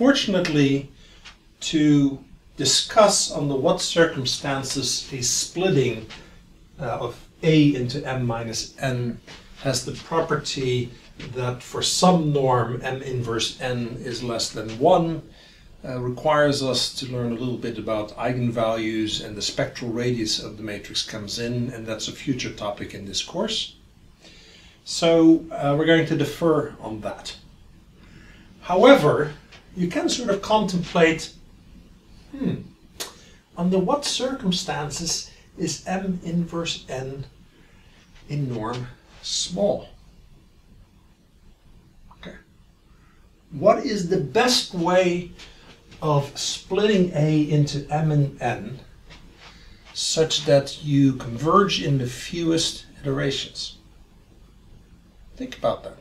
unfortunately, to discuss under what circumstances a splitting uh, of a into m minus n has the property that for some norm m inverse n is less than 1 uh, requires us to learn a little bit about eigenvalues and the spectral radius of the matrix comes in and that's a future topic in this course. So uh, we're going to defer on that. However, you can sort of contemplate, hmm, under what circumstances is m inverse n in norm small? Okay. What is the best way of splitting A into M and N such that you converge in the fewest iterations? Think about that.